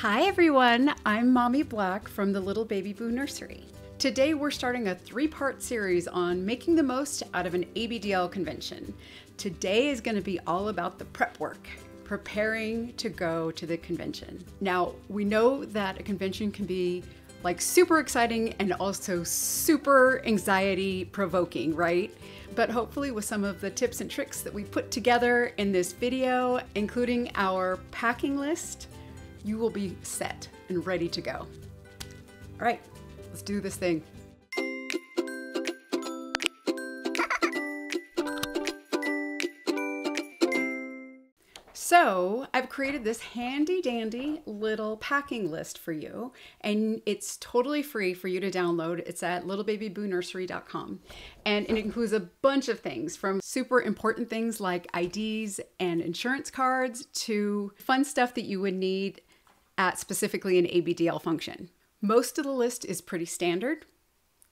Hi everyone, I'm Mommy Black from the Little Baby Boo Nursery. Today we're starting a three part series on making the most out of an ABDL convention. Today is going to be all about the prep work, preparing to go to the convention. Now, we know that a convention can be like super exciting and also super anxiety provoking, right? But hopefully, with some of the tips and tricks that we put together in this video, including our packing list, you will be set and ready to go. All right, let's do this thing. So, I've created this handy dandy little packing list for you, and it's totally free for you to download. It's at littlebabyboonursery.com. And it includes a bunch of things from super important things like IDs and insurance cards to fun stuff that you would need at specifically an ABDL function. Most of the list is pretty standard,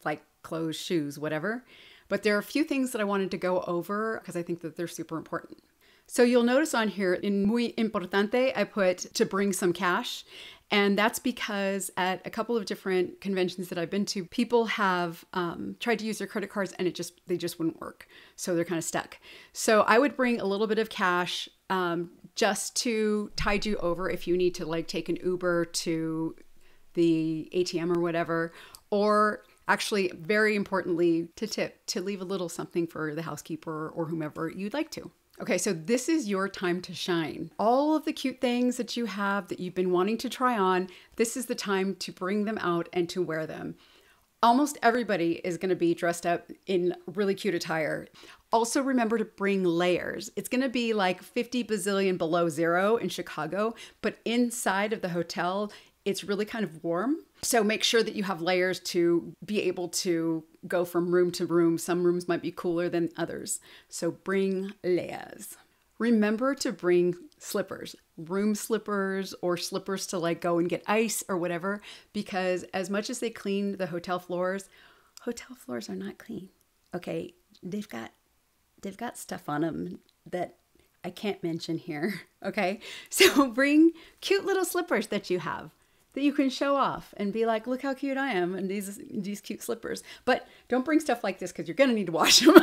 like clothes, shoes, whatever. But there are a few things that I wanted to go over because I think that they're super important. So you'll notice on here in muy importante, I put to bring some cash. And that's because at a couple of different conventions that I've been to, people have um, tried to use their credit cards and it just, they just wouldn't work. So they're kind of stuck. So I would bring a little bit of cash um, just to tide you over if you need to like take an Uber to the ATM or whatever, or actually, very importantly, to tip, to leave a little something for the housekeeper or whomever you'd like to. Okay, so this is your time to shine. All of the cute things that you have that you've been wanting to try on, this is the time to bring them out and to wear them. Almost everybody is going to be dressed up in really cute attire. Also, remember to bring layers. It's going to be like 50 bazillion below zero in Chicago, but inside of the hotel, it's really kind of warm. So make sure that you have layers to be able to go from room to room. Some rooms might be cooler than others. So bring layers. Remember to bring slippers, room slippers or slippers to like go and get ice or whatever, because as much as they clean the hotel floors, hotel floors are not clean. Okay, they've got they've got stuff on them that I can't mention here. Okay, so bring cute little slippers that you have that you can show off and be like, look how cute I am and these these cute slippers. But don't bring stuff like this because you're gonna need to wash them.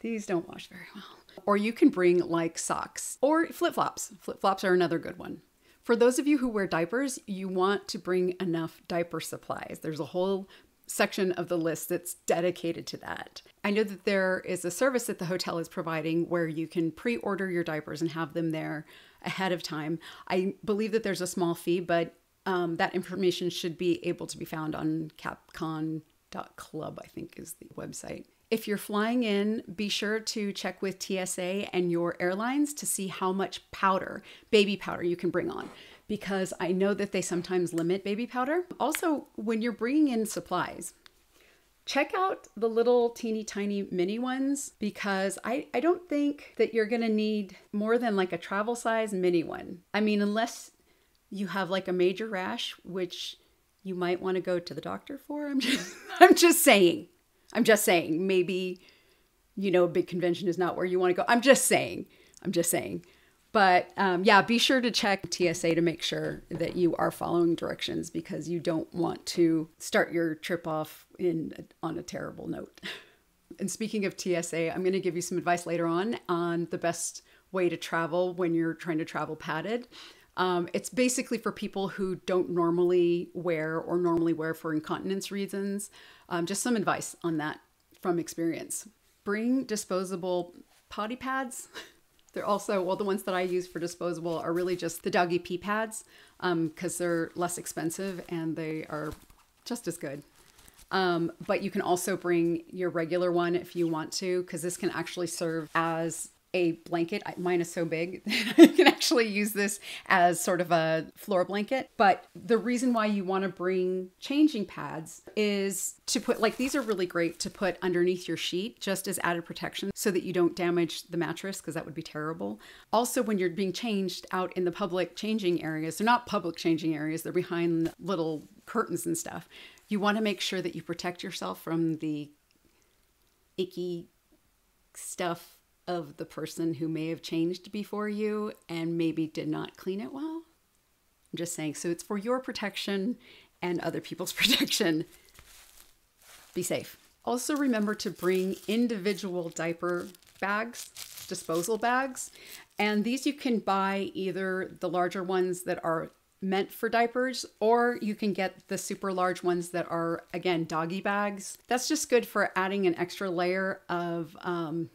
these don't wash very well. Or you can bring like socks or flip flops. Flip flops are another good one. For those of you who wear diapers, you want to bring enough diaper supplies. There's a whole section of the list that's dedicated to that. I know that there is a service that the hotel is providing where you can pre order your diapers and have them there ahead of time. I believe that there's a small fee, but um, that information should be able to be found on capcon.club, I think is the website. If you're flying in, be sure to check with TSA and your airlines to see how much powder, baby powder, you can bring on because I know that they sometimes limit baby powder. Also, when you're bringing in supplies, check out the little teeny tiny mini ones because I, I don't think that you're gonna need more than like a travel size mini one. I mean, unless you have like a major rash, which you might want to go to the doctor for. I'm just I'm just saying. I'm just saying. Maybe you know a big convention is not where you want to go. I'm just saying. I'm just saying. But um, yeah, be sure to check TSA to make sure that you are following directions because you don't want to start your trip off in on a terrible note. And speaking of TSA, I'm going to give you some advice later on on the best way to travel when you're trying to travel padded. Um, it's basically for people who don't normally wear or normally wear for incontinence reasons. Um, just some advice on that from experience. Bring disposable potty pads. They're also, well, the ones that I use for disposable are really just the doggy pee pads because um, they're less expensive and they are just as good. Um, but you can also bring your regular one if you want to, because this can actually serve as a blanket. Mine is so big, I can actually use this as sort of a floor blanket. But the reason why you want to bring changing pads is to put, like, these are really great to put underneath your sheet just as added protection so that you don't damage the mattress because that would be terrible. Also, when you're being changed out in the public changing areas, they're not public changing areas, they're behind little curtains and stuff. You want to make sure that you protect yourself from the icky stuff of the person who may have changed before you and maybe did not clean it well. I'm just saying. So it's for your protection and other people's protection. Be safe. Also, remember to bring individual diaper bags, disposal bags. And these you can buy either the larger ones that are meant for diapers, or you can get the super large ones that are, again, doggy bags. That's just good for adding an extra layer of, um,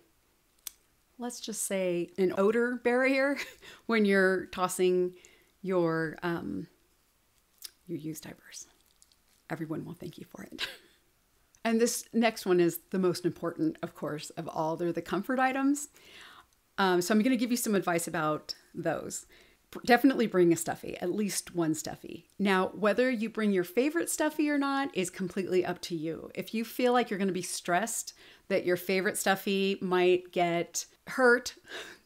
let's just say, an odor barrier when you're tossing your, um, your used diapers. Everyone will thank you for it. And this next one is the most important, of course, of all. They're the comfort items. Um, so I'm going to give you some advice about those definitely bring a stuffy, at least one stuffy. Now, whether you bring your favorite stuffy or not is completely up to you. If you feel like you're going to be stressed that your favorite stuffy might get hurt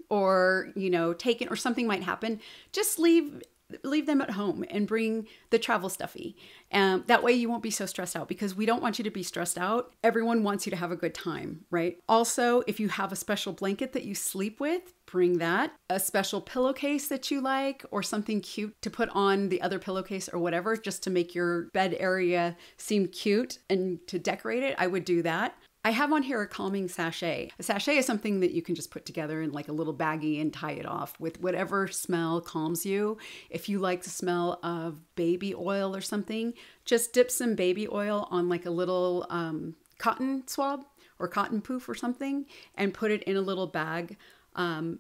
or, you know, taken or something might happen, just leave leave them at home and bring the travel stuffy. Um, that way you won't be so stressed out because we don't want you to be stressed out. Everyone wants you to have a good time, right? Also, if you have a special blanket that you sleep with, bring that. A special pillowcase that you like or something cute to put on the other pillowcase or whatever just to make your bed area seem cute and to decorate it, I would do that. I have on here a calming sachet. A sachet is something that you can just put together in like a little baggie and tie it off with whatever smell calms you. If you like the smell of baby oil or something, just dip some baby oil on like a little um, cotton swab or cotton poof or something and put it in a little bag. Um,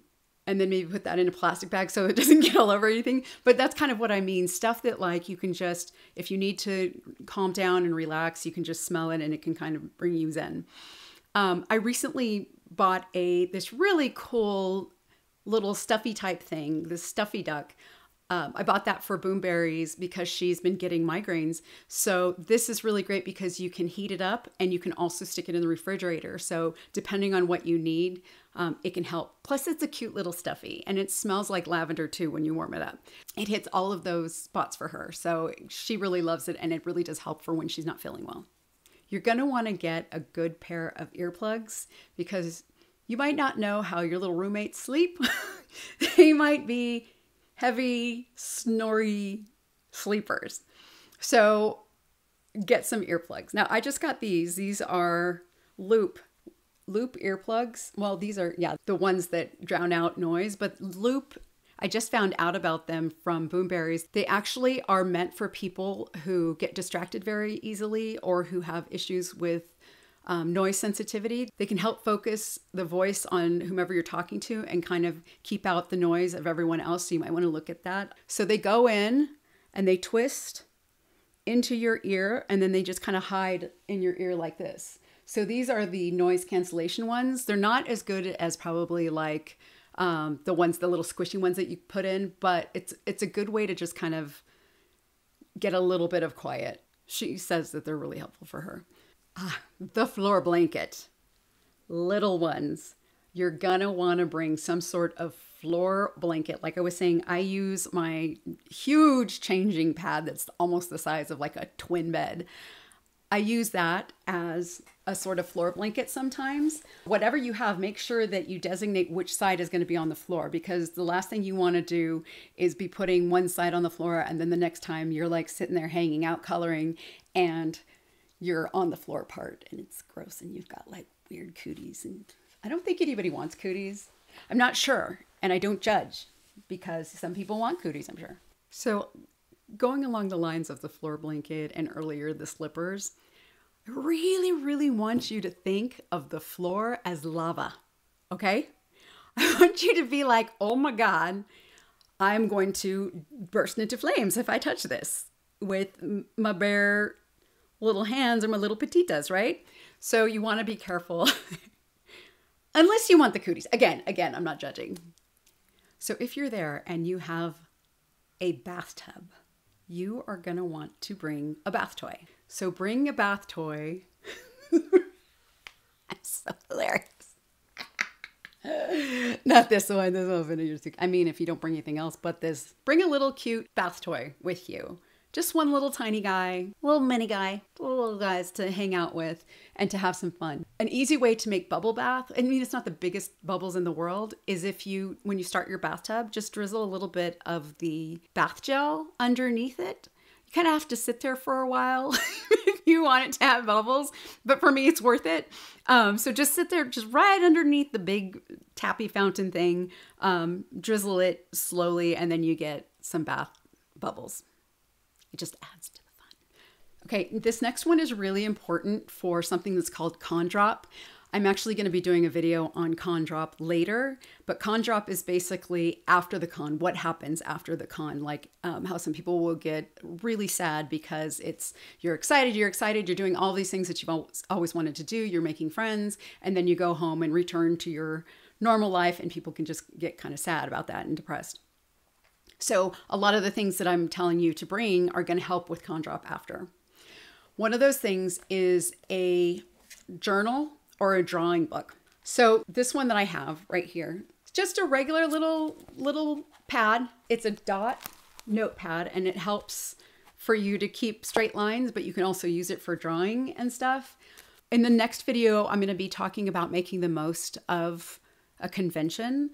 and then maybe put that in a plastic bag so it doesn't get all over anything. But that's kind of what I mean. Stuff that like you can just, if you need to calm down and relax, you can just smell it and it can kind of bring you zen. Um, I recently bought a this really cool little stuffy type thing, this stuffy duck. Um, I bought that for Boomberries because she's been getting migraines. So this is really great because you can heat it up and you can also stick it in the refrigerator. So depending on what you need, um, it can help. Plus, it's a cute little stuffy and it smells like lavender too when you warm it up. It hits all of those spots for her. So she really loves it and it really does help for when she's not feeling well. You're going to want to get a good pair of earplugs because you might not know how your little roommates sleep. they might be heavy, snory sleepers. So get some earplugs. Now, I just got these. These are loop loop earplugs. Well, these are yeah, the ones that drown out noise, but loop I just found out about them from Boomberries. They actually are meant for people who get distracted very easily or who have issues with um, noise sensitivity. They can help focus the voice on whomever you're talking to and kind of keep out the noise of everyone else. So you might want to look at that. So they go in and they twist into your ear and then they just kind of hide in your ear like this. So these are the noise cancellation ones. They're not as good as probably like um, the ones, the little squishy ones that you put in, but it's it's a good way to just kind of get a little bit of quiet. She says that they're really helpful for her. Ah, the floor blanket. Little ones, you're gonna want to bring some sort of floor blanket. Like I was saying, I use my huge changing pad that's almost the size of like a twin bed. I use that as a sort of floor blanket sometimes. Whatever you have, make sure that you designate which side is going to be on the floor because the last thing you want to do is be putting one side on the floor and then the next time you're like sitting there hanging out coloring and you're on the floor part and it's gross and you've got like weird cooties and I don't think anybody wants cooties. I'm not sure and I don't judge because some people want cooties, I'm sure. So, going along the lines of the floor blanket and earlier the slippers, I really, really want you to think of the floor as lava. Okay? I want you to be like, oh my God, I'm going to burst into flames if I touch this with my bare little hands or my little petitas, right? So you want to be careful. Unless you want the cooties. Again, again, I'm not judging. So if you're there and you have a bathtub, you are going to want to bring a bath toy. So bring a bath toy. I'm so hilarious. Not this one. This one. I mean, if you don't bring anything else but this, bring a little cute bath toy with you just one little tiny guy, little mini guy, little guys to hang out with and to have some fun. An easy way to make bubble bath, I mean, it's not the biggest bubbles in the world, is if you, when you start your bathtub, just drizzle a little bit of the bath gel underneath it. You kind of have to sit there for a while if you want it to have bubbles, but for me, it's worth it. Um, so just sit there, just right underneath the big tappy fountain thing, um, drizzle it slowly, and then you get some bath bubbles. It just adds to the fun. Okay, this next one is really important for something that's called con drop. I'm actually going to be doing a video on con drop later, but con drop is basically after the con, what happens after the con, like um, how some people will get really sad because it's you're excited, you're excited, you're doing all these things that you've always wanted to do, you're making friends, and then you go home and return to your normal life, and people can just get kind of sad about that and depressed. So, a lot of the things that I'm telling you to bring are going to help with con drop after. One of those things is a journal or a drawing book. So, this one that I have right here, it's just a regular little little pad. It's a dot notepad and it helps for you to keep straight lines, but you can also use it for drawing and stuff. In the next video, I'm going to be talking about making the most of a convention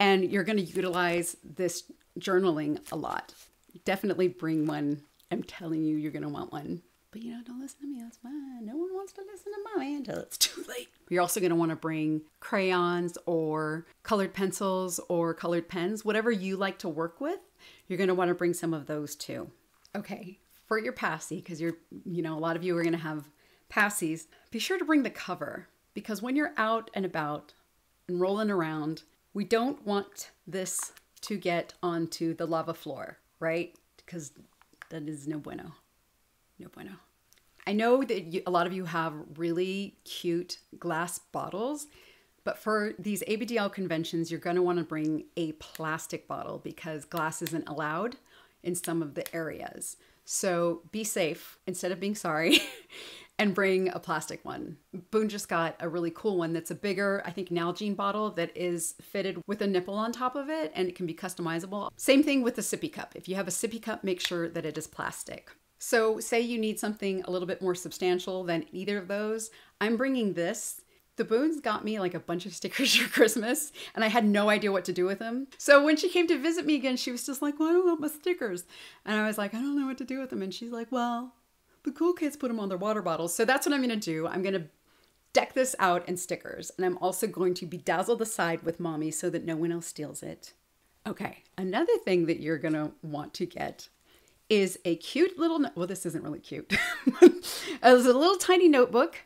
and you're going to utilize this journaling a lot. Definitely bring one. I'm telling you, you're going to want one. But you know, don't listen to me. That's fine. No one wants to listen to mommy until it's too late. You're also going to want to bring crayons or colored pencils or colored pens, whatever you like to work with. You're going to want to bring some of those too. Okay, for your passy, because you're, you know, a lot of you are going to have passies, be sure to bring the cover because when you're out and about and rolling around, we don't want this to get onto the lava floor, right? Because that is no bueno. No bueno. I know that you, a lot of you have really cute glass bottles, but for these ABDL conventions, you're going to want to bring a plastic bottle because glass isn't allowed in some of the areas. So be safe instead of being sorry and bring a plastic one. Boone just got a really cool one that's a bigger, I think, Nalgene bottle that is fitted with a nipple on top of it and it can be customizable. Same thing with the sippy cup. If you have a sippy cup, make sure that it is plastic. So, say you need something a little bit more substantial than either of those, I'm bringing this. The Boones got me like a bunch of stickers for Christmas, and I had no idea what to do with them. So when she came to visit me again, she was just like, Well, I don't want my stickers. And I was like, I don't know what to do with them. And she's like, Well, the cool kids put them on their water bottles. So that's what I'm to do. I'm to deck this out in stickers. And I'm also going to bedazzle the side with mommy so that no one else steals it. Okay, another thing that you're to want to get is a cute little, well, this isn't really cute. it's a little tiny notebook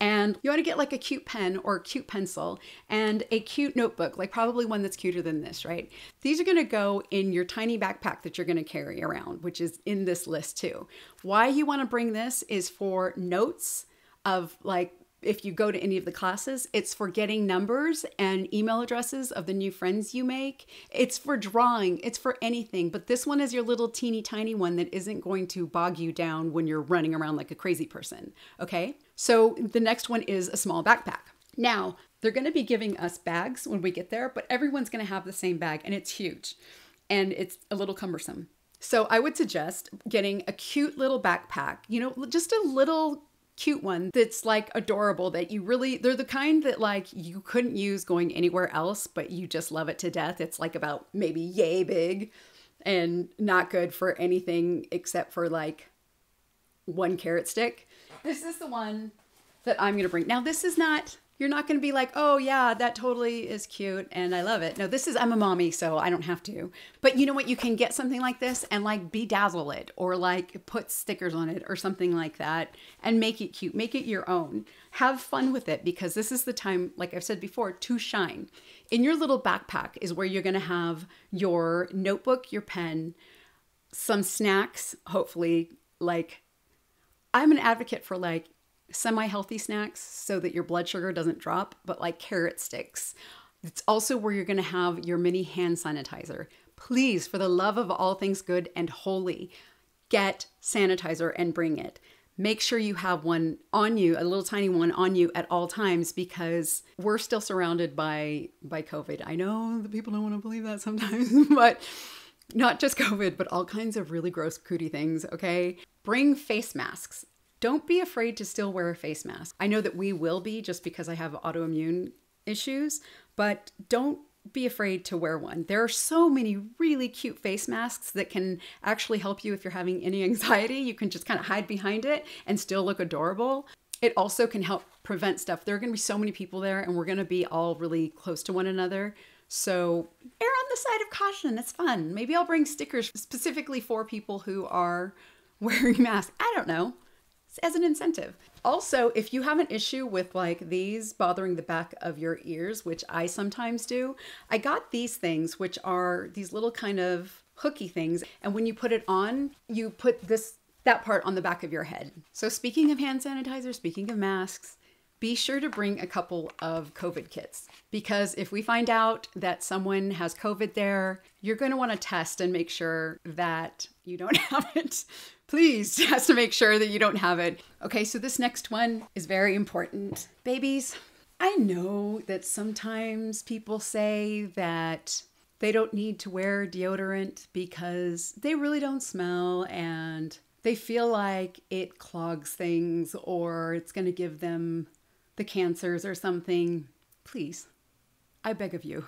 and you want to get like a cute pen or a cute pencil and a cute notebook, like probably one that's cuter than this, right? These are going to go in your tiny backpack that you're going to carry around, which is in this list too. Why you want to bring this is for notes of like if you go to any of the classes, it's for getting numbers and email addresses of the new friends you make. It's for drawing, it's for anything. But this one is your little teeny tiny one that isn't going to bog you down when you're running around like a crazy person. Okay? So the next one is a small backpack. Now, they're going to be giving us bags when we get there, but everyone's going to have the same bag and it's huge and it's a little cumbersome. So I would suggest getting a cute little backpack, you know, just a little cute one that's like adorable that you really they're the kind that like you couldn't use going anywhere else but you just love it to death it's like about maybe yay big and not good for anything except for like one carrot stick this is the one that i'm going to bring now this is not you're not going to be like, oh, yeah, that totally is cute and I love it. No, this is, I'm a mommy, so I don't have to. But you know what? You can get something like this and like bedazzle it or like put stickers on it or something like that and make it cute. Make it your own. Have fun with it because this is the time, like I've said before, to shine. In your little backpack is where you're going to have your notebook, your pen, some snacks, hopefully, like I'm an advocate for like semi healthy snacks so that your blood sugar doesn't drop, but like carrot sticks. It's also where you're going to have your mini hand sanitizer. Please, for the love of all things good and holy, get sanitizer and bring it. Make sure you have one on you, a little tiny one on you at all times because we're still surrounded by by COVID. I know the people don't want to believe that sometimes, but not just COVID, but all kinds of really gross, cootie things, okay? Bring face masks. Don't be afraid to still wear a face mask. I know that we will be just because I have autoimmune issues, but don't be afraid to wear one. There are so many really cute face masks that can actually help you if you're having any anxiety. You can just kind of hide behind it and still look adorable. It also can help prevent stuff. There are going to be so many people there, and we're going to be all really close to one another. So, err on the side of caution. It's fun. Maybe I'll bring stickers specifically for people who are wearing masks. I don't know as an incentive. Also, if you have an issue with like these bothering the back of your ears, which I sometimes do, I got these things, which are these little kind of hooky things. And when you put it on, you put this that part on the back of your head. So speaking of hand sanitizer, speaking of masks, be sure to bring a couple of COVID kits because if we find out that someone has COVID there, you're going to want to test and make sure that you don't have it. Please test to make sure that you don't have it. Okay, so this next one is very important. Babies, I know that sometimes people say that they don't need to wear deodorant because they really don't smell and they feel like it clogs things or it's going to give them the cancers or something, please, I beg of you,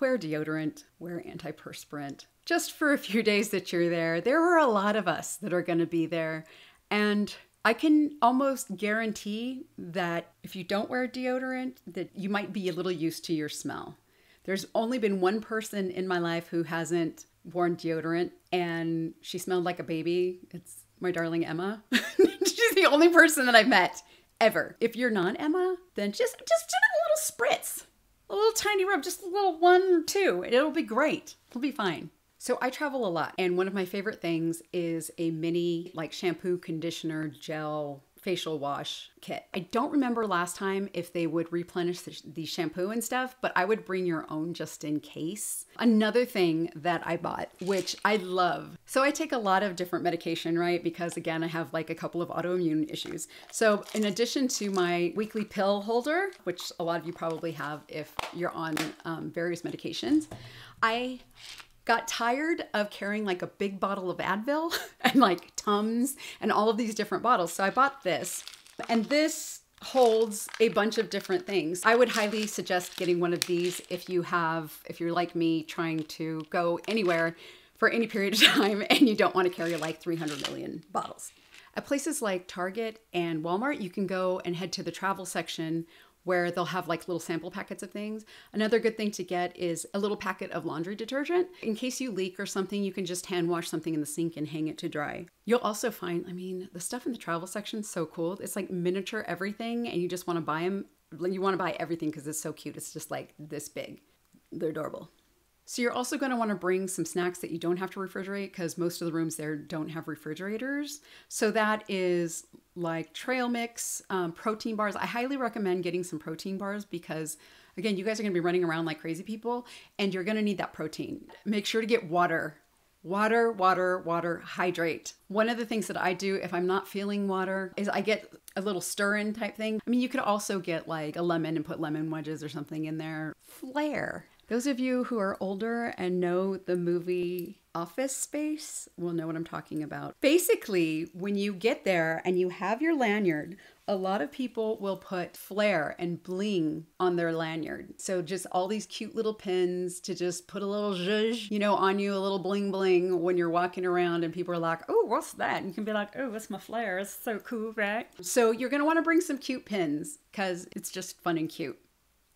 wear deodorant, wear antiperspirant. Just for a few days that you're there, there are a lot of us that are going to be there. And I can almost guarantee that if you don't wear deodorant, that you might be a little used to your smell. There's only been one person in my life who hasn't worn deodorant and she smelled like a baby. It's my darling Emma. She's the only person that I've met ever. If you're not Emma, then just just do a little spritz, a little tiny rub, just a little one or two. It'll be great. It'll be fine. So I travel a lot, and one of my favorite things is a mini like shampoo, conditioner, gel facial wash kit. I don't remember last time if they would replenish the, the, shampoo and stuff, but I would bring your own just in case. Another thing that I bought, which I love. So I take a lot of different medication, right? Because again, I have like a couple of autoimmune issues. So in addition to my weekly pill holder, which a lot of you probably have if you're on um, various medications, I got tired of carrying like a big bottle of Advil and like Tums and all of these different bottles. So I bought this. And this holds a bunch of different things. I would highly suggest getting one of these if you have if you're like me trying to go anywhere for any period of time and you don't want to carry like 300 million bottles. At places like Target and Walmart, you can go and head to the travel section where they'll have like little sample packets of things. Another good thing to get is a little packet of laundry detergent. In case you leak or something, you can just hand wash something in the sink and hang it to dry. You'll also find, I mean, the stuff in the travel section is so cool. It's like miniature everything, and you just want to buy them. You want to buy everything because it's so cute. It's just like this big. They're adorable. So you're also going to want to bring some snacks that you don't have to refrigerate because most of the rooms there don't have refrigerators. So that is like trail mix, um, protein bars. I highly recommend getting some protein bars because again, you guys are going to be running around like crazy people and you're going to need that protein. Make sure to get water. Water, water, water, hydrate. One of the things that I do if I'm not feeling water is I get a little stir in type thing. I mean, you could also get like a lemon and put lemon wedges or something in there. Flair. Those of you who are older and know the movie Office Space will know what I'm talking about. Basically, when you get there and you have your lanyard, a lot of people will put flair and bling on their lanyard. So just all these cute little pins to just put a little zhuzh, you know, on you, a little bling bling when you're walking around and people are like, oh, what's that? And you can be like, oh, that's my flair. It's so cool, right? So you're going to want to bring some cute pins because it's just fun and cute.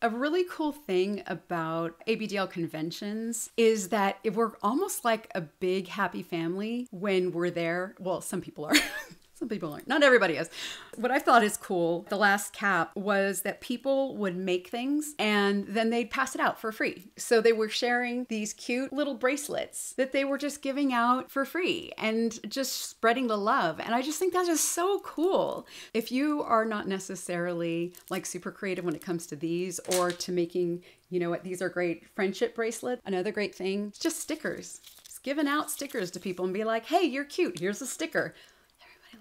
A really cool thing about ABDL conventions is that we're almost like a big happy family when we're there. Well, some people are. Some people aren't. Not everybody is. What I thought is cool, the last cap, was that people would make things and then they'd pass it out for free. So they were sharing these cute little bracelets that they were just giving out for free and just spreading the love. And I just think that is so cool. If you are not necessarily like super creative when it comes to these or to making, you know what, these are great friendship bracelets, another great thing, just stickers Just giving out stickers to people and be like, hey, you're cute. Here's a sticker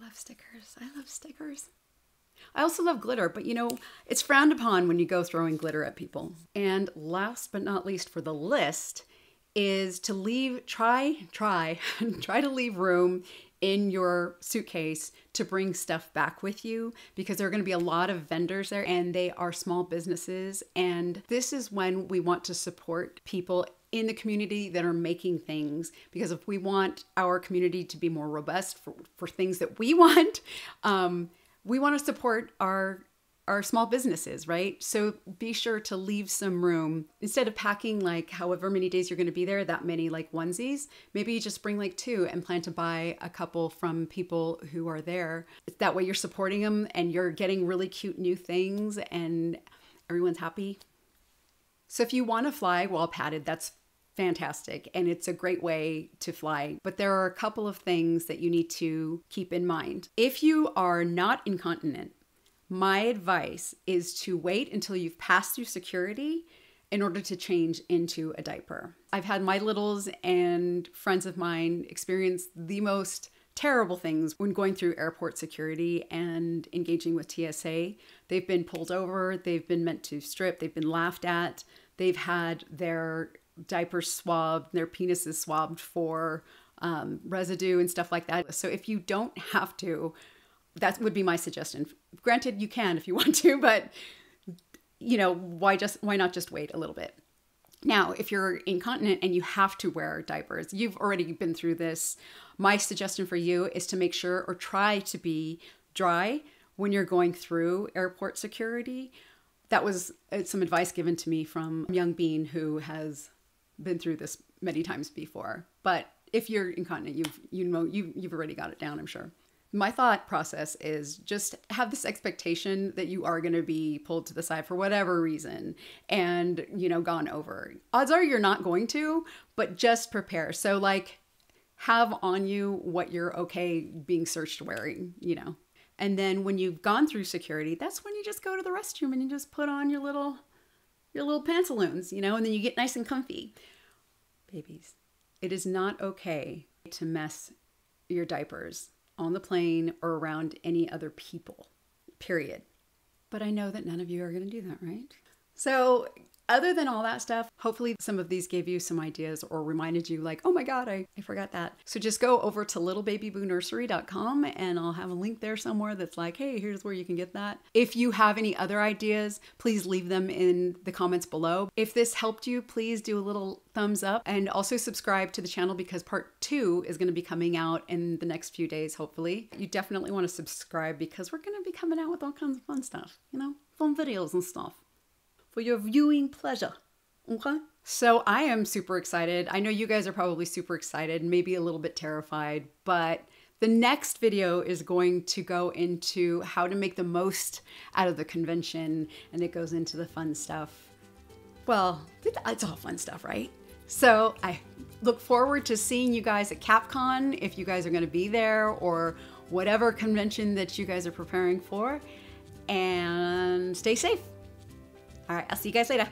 love stickers. I love stickers. I also love glitter, but you know, it's frowned upon when you go throwing glitter at people. And last but not least for the list is to leave try try try to leave room in your suitcase to bring stuff back with you because there are going to be a lot of vendors there and they are small businesses and this is when we want to support people in the community that are making things because if we want our community to be more robust for, for things that we want um, we want to support our our small businesses, right? So be sure to leave some room. Instead of packing like however many days you're going to be there, that many like onesies, maybe you just bring like two and plan to buy a couple from people who are there. That way you're supporting them and you're getting really cute new things and everyone's happy. So if you want to fly while padded, that's fantastic and it's a great way to fly. But there are a couple of things that you need to keep in mind. If you are not incontinent, my advice is to wait until you've passed through security in order to change into a diaper. I've had my littles and friends of mine experience the most terrible things when going through airport security and engaging with TSA. They've been pulled over, they've been meant to strip, they've been laughed at, they've had their diapers swabbed, their penises swabbed for um, residue and stuff like that. So if you don't have to, that would be my suggestion. Granted, you can if you want to, but you know, why just why not just wait a little bit? Now, if you're incontinent and you have to wear diapers, you've already been through this. My suggestion for you is to make sure or try to be dry when you're going through airport security. That was uh, some advice given to me from young bean who has been through this many times before. But if you're incontinent, you've you know you you've already got it down, I'm sure. My thought process is just have this expectation that you are going to be pulled to the side for whatever reason and you know gone over. Odds are you're not going to but just prepare. So like have on you what you're okay being searched wearing you know? And then when you've gone through security that's when you just go to the restroom and you just put on your little your little pantaloons you know and then you get nice and comfy babies it is not okay to mess your diapers on the plane or around any other people, period. But I know that none of you are going to do that, right? So other than all that stuff, hopefully some of these gave you some ideas or reminded you, like, oh my God, I, I forgot that. So just go over to littlebabyboonursery.com and I'll have a link there somewhere that's like, hey, here's where you can get that. If you have any other ideas, please leave them in the comments below. If this helped you, please do a little thumbs up and also subscribe to the channel because part two is going to be coming out in the next few days, hopefully. You definitely want to subscribe because we're going to be coming out with all kinds of fun stuff, you know, fun videos and stuff for your viewing pleasure. Okay? So I am super excited. I know you guys are probably super excited, maybe a little bit terrified, but the next video is going to go into how to make the most out of the convention and it goes into the fun stuff. Well, it's all fun stuff, right? So I look forward to seeing you guys at CapCon if you guys are going to be there or whatever convention that you guys are preparing for. And stay safe. All right, I'll see you guys later.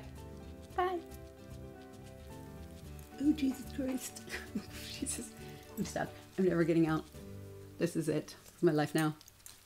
Bye. Oh, Jesus Christ. Jesus. I'm stuck. I'm never getting out. This is it. This is my life now.